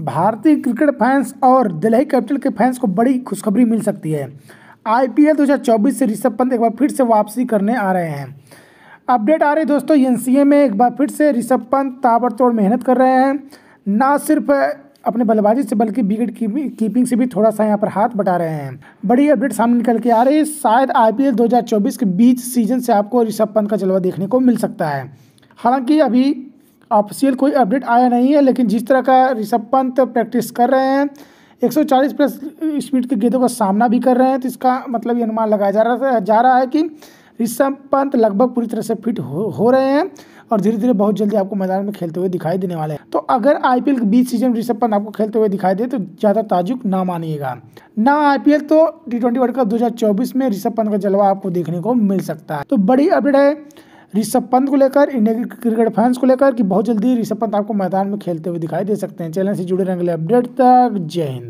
भारतीय cricket fans और Delhi capital के फैंस को बड़ी खुशखबरी मिल सकती है। आईपीएल 2024 से ऋषभ पंत एक बार फिर से वापसी करने आ रहे हैं। अपडेट आ रही दोस्तों, एनसीए में एक बार फिर से ऋषभ पंत ताबड़तोड़ मेहनत कर रहे हैं। ना सिर्फ़ अपने बल्लेबाजी से, बल्कि विकेट कीपिंग से भी थोड़ा सा यहाँ पर हाथ बटा रहे हैं। बड़ी अपडेट सामने निकल के आ रही है। शायद आईपीएल 2024 के बीच सीज़न से आपको ऋषभ पंत का जलवा देखने को मिल सकता है। हालाँकि अभी ऑफिशियल कोई अपडेट आया नहीं है लेकिन जिस तरह का ऋषभ पंत प्रैक्टिस कर रहे हैं 140 प्लस स्पीड के गेंदों का सामना भी कर रहे हैं तो इसका मतलब ये अनुमान लगाया जा रहा जा रहा है कि ऋषभ पंत लगभग पूरी तरह से फिट हो, हो रहे हैं और धीरे धीरे बहुत जल्दी आपको मैदान में खेलते हुए दिखाई देने वाले हैं। तो अगर आईपीएल के बीच सीज़न ऋषभ पंत आपको खेलते हुए दिखाई दे तो ज़्यादा ताजुक ना मानिएगा। ना आईपीएल तो टी ट्वेंटी वर्ल्ड कप 2024 में ऋषभ पंत का जलवा आपको देखने को मिल सकता है। तो बड़ी अपडेट है ऋषभ पंत को लेकर, इंडिया क्रिकेट फैंस को लेकर कि बहुत जल्दी ऋषभ पंत आपको मैदान में खेलते हुए दिखाई दे सकते हैं। चैनल से जुड़े रहेंगे अपडेट तक। जय हिंद।